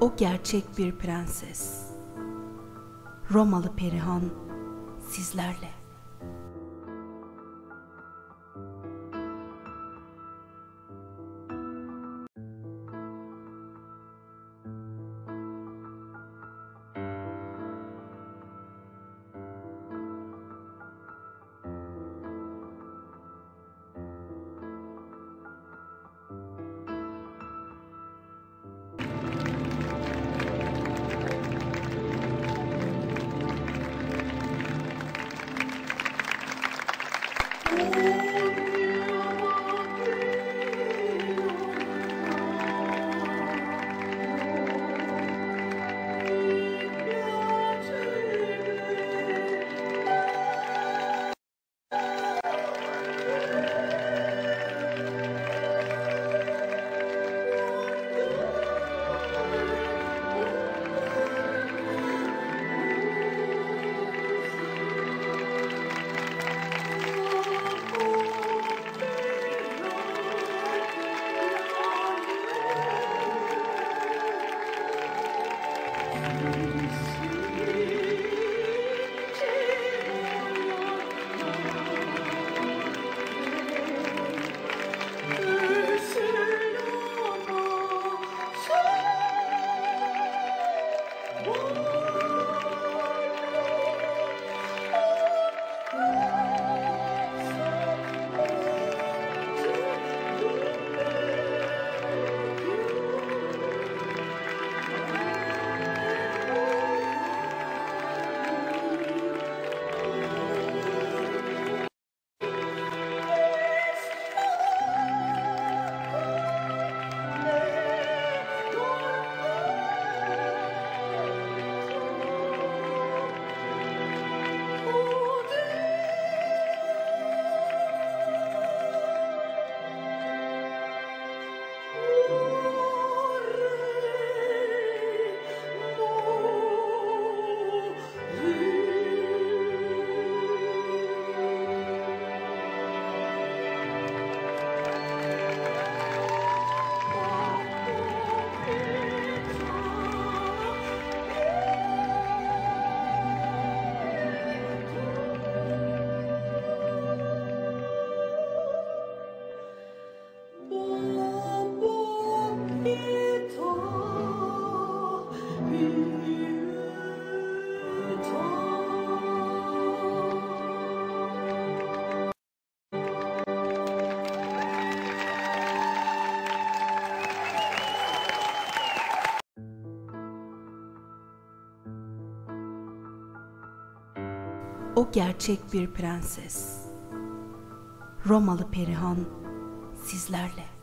O gerçek bir prenses. Romalı Perihan sizlerle. Amen. O gerçek bir prenses. Romalı Perihan sizlerle.